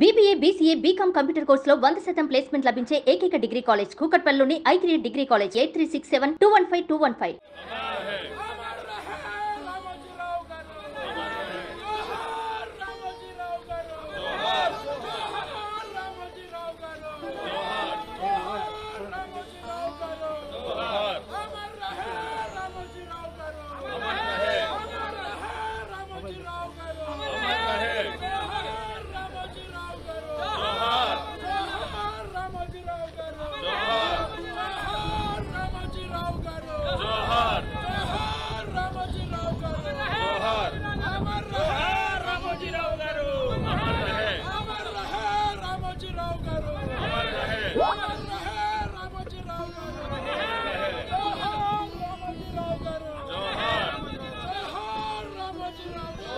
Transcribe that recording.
BBA BCA BCom computer కోర్సులో వంద శాతం ప్లేస్మెంట్ లభించే ఏకైక degree college కూకట్పల్లిలోని I degree college eight three six seven two one five two one five. Thank you.